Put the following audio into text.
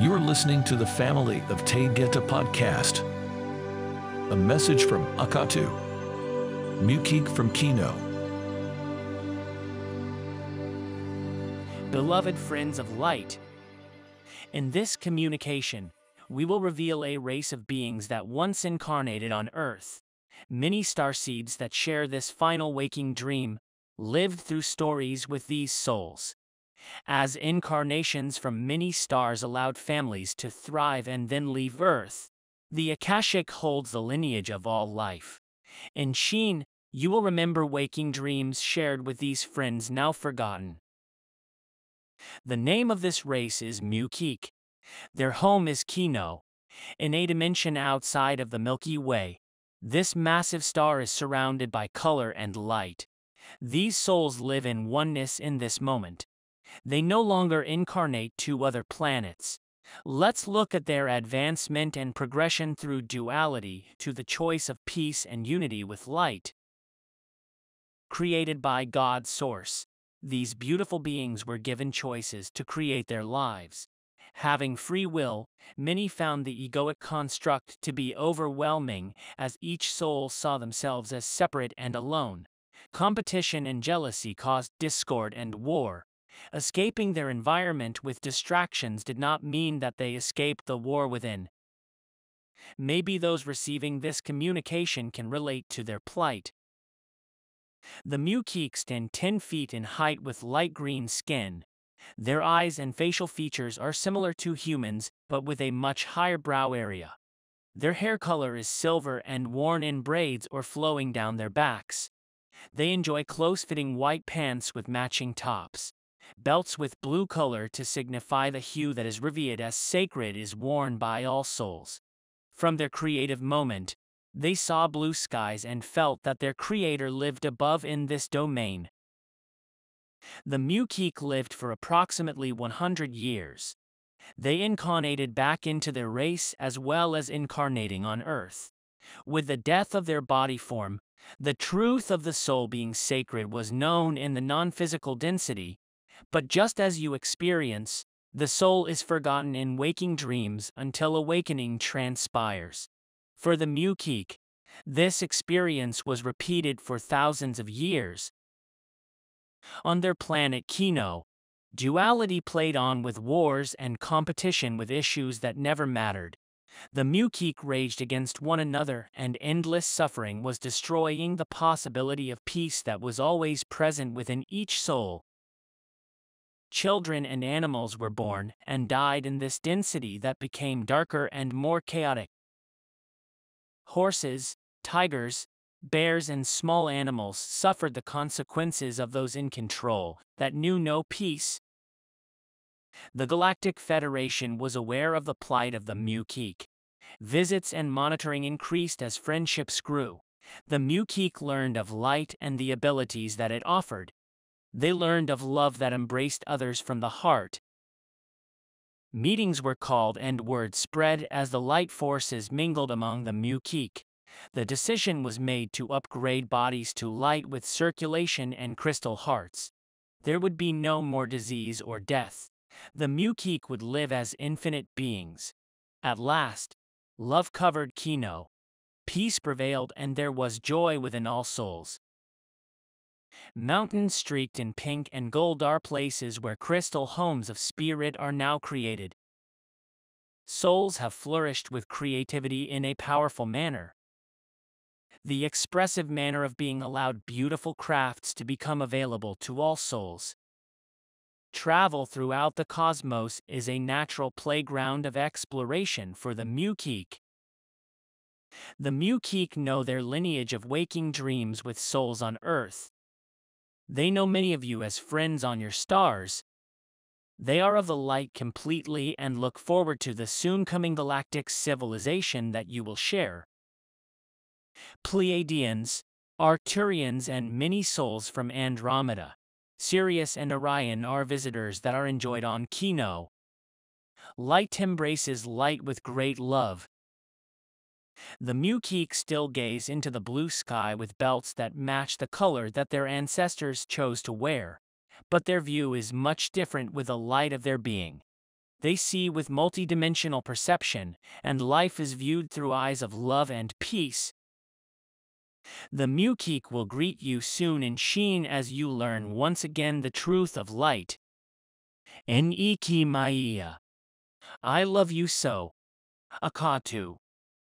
You're listening to the Family of Taygeta podcast. A message from Akatu. Muqik from Quino. Beloved friends of light, in this communication, we will reveal a race of beings that once incarnated on Earth. Many starseeds that share this final waking dream lived through stories with these souls. As incarnations from many stars allowed families to thrive and then leave Earth, the Akashic holds the lineage of all life. In Sheen, you will remember waking dreams shared with these friends now forgotten. The name of this race is Muqik. Their home is Quino. In a dimension outside of the Milky Way, this massive star is surrounded by color and light. These souls live in oneness in this moment. They no longer incarnate to other planets. Let's look at their advancement and progression through duality to the choice of peace and unity with light. Created by God's source, these beautiful beings were given choices to create their lives. Having free will, many found the egoic construct to be overwhelming as each soul saw themselves as separate and alone. Competition and jealousy caused discord and war. Escaping their environment with distractions did not mean that they escaped the war within. Maybe those receiving this communication can relate to their plight. The Muqik stand 10 feet in height with light green skin, their eyes and facial features are similar to humans, but with a much higher brow area. Their hair color is silver and worn in braids or flowing down their backs. They enjoy close-fitting white pants with matching tops. Belts with blue color to signify the hue that is revered as sacred is worn by all souls. From their creative moment, they saw blue skies and felt that their creator lived above in this domain, the Muqik lived for approximately 100 years. They incarnated back into their race as well as incarnating on Earth. With the death of their body form, the truth of the soul being sacred was known in the non physical density, but just as you experience, the soul is forgotten in waking dreams until awakening transpires. For the Muqik, this experience was repeated for thousands of years, on their planet Quino, duality played on with wars and competition with issues that never mattered. The Muqik raged against one another, and endless suffering was destroying the possibility of peace that was always present within each soul. Children and animals were born and died in this density that became darker and more chaotic. Horses, tigers, bears and small animals suffered the consequences of those in control that knew no peace. The Galactic Federation was aware of the plight of the Muqik. Visits and monitoring increased as friendships grew. The Muqik learned of light and the abilities that it offered. They learned of love that embraced others from the heart. Meetings were called and word spread as the light forces mingled among the Muqik the decision was made to upgrade bodies to light with circulation and crystal hearts. There would be no more disease or death. The Muqik would live as infinite beings. At last, love covered Quino. Peace prevailed and there was joy within all souls. Mountains streaked in pink and gold are places where crystal homes of spirit are now created. Souls have flourished with creativity in a powerful manner the expressive manner of being allowed beautiful crafts to become available to all souls. Travel throughout the cosmos is a natural playground of exploration for the Muqik. The Muqik know their lineage of waking dreams with souls on Earth. They know many of you as friends on your stars. They are of the light completely and look forward to the soon coming galactic civilization that you will share. Pleiadians, Arcturians and many souls from Andromeda. Sirius and Orion are visitors that are enjoyed on Quino. Light embraces light with great love. The Muqik still gaze into the blue sky with belts that match the color that their ancestors chose to wear, but their view is much different with the light of their being. They see with multidimensional perception, and life is viewed through eyes of love and peace. The Muqik will greet you soon in Sheen as you learn once again the truth of light. Eniki Maia. I love you so. Akatu.